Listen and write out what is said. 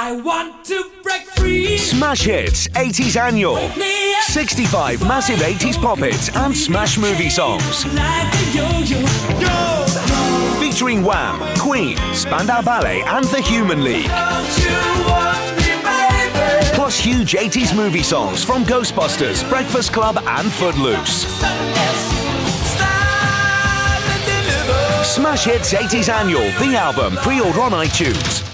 I want to break free. Smash Hits 80s Annual. 65 massive 80s pop hits and smash movie songs. Featuring Wham, Queen, Spandau Ballet, and The Human League. Plus huge 80s movie songs from Ghostbusters, Breakfast Club, and Footloose. Smash Hits 80s Annual, the album, pre order on iTunes.